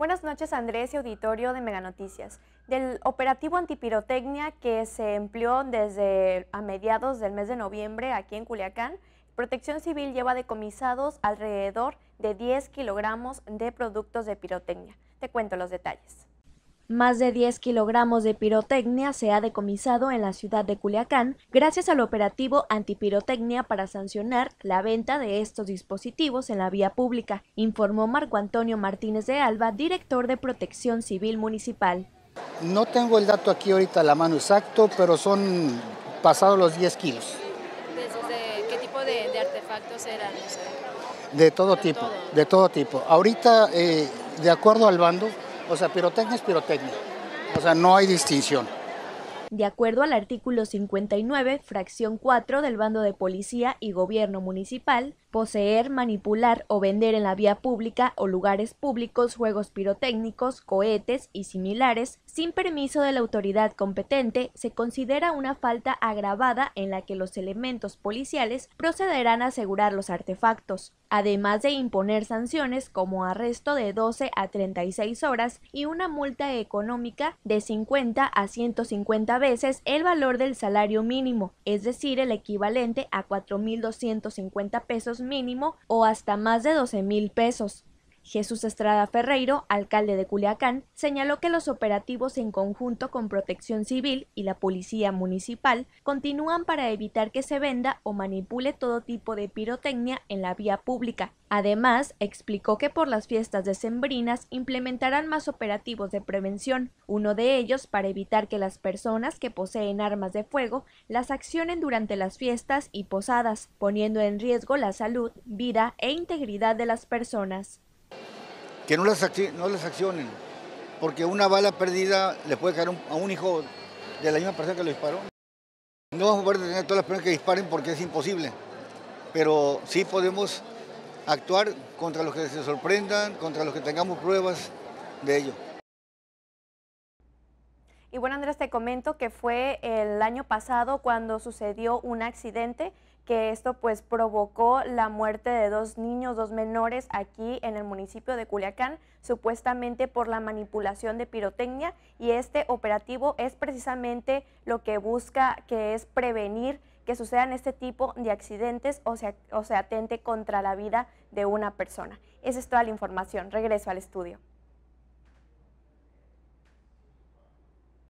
Buenas noches Andrés y auditorio de Mega Noticias. Del operativo antipirotecnia que se empleó desde a mediados del mes de noviembre aquí en Culiacán, Protección Civil lleva decomisados alrededor de 10 kilogramos de productos de pirotecnia. Te cuento los detalles. Más de 10 kilogramos de pirotecnia se ha decomisado en la ciudad de Culiacán gracias al operativo antipirotecnia para sancionar la venta de estos dispositivos en la vía pública, informó Marco Antonio Martínez de Alba, director de Protección Civil Municipal. No tengo el dato aquí ahorita a la mano exacto, pero son pasados los 10 kilos. ¿De qué tipo de, artefactos eran? De todo tipo, de todo tipo. Ahorita, eh, de acuerdo al bando, o sea, pirotecnia es pirotecnia. O sea, no hay distinción. De acuerdo al artículo 59, fracción 4 del bando de policía y gobierno municipal, poseer, manipular o vender en la vía pública o lugares públicos juegos pirotécnicos, cohetes y similares sin permiso de la autoridad competente se considera una falta agravada en la que los elementos policiales procederán a asegurar los artefactos, además de imponer sanciones como arresto de 12 a 36 horas y una multa económica de 50 a 150 veces el valor del salario mínimo, es decir, el equivalente a 4.250 pesos mínimo o hasta más de 12 mil pesos. Jesús Estrada Ferreiro, alcalde de Culiacán, señaló que los operativos en conjunto con Protección Civil y la Policía Municipal continúan para evitar que se venda o manipule todo tipo de pirotecnia en la vía pública. Además, explicó que por las fiestas decembrinas implementarán más operativos de prevención, uno de ellos para evitar que las personas que poseen armas de fuego las accionen durante las fiestas y posadas, poniendo en riesgo la salud, vida e integridad de las personas que no las, no las accionen, porque una bala perdida le puede caer a un hijo de la misma persona que lo disparó. No vamos a poder detener todas las personas que disparen porque es imposible, pero sí podemos actuar contra los que se sorprendan, contra los que tengamos pruebas de ello. Y bueno, Andrés, te comento que fue el año pasado cuando sucedió un accidente que esto pues provocó la muerte de dos niños, dos menores aquí en el municipio de Culiacán, supuestamente por la manipulación de pirotecnia y este operativo es precisamente lo que busca que es prevenir que sucedan este tipo de accidentes o se, o se atente contra la vida de una persona. Esa es toda la información. Regreso al estudio.